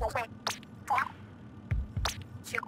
我会。我去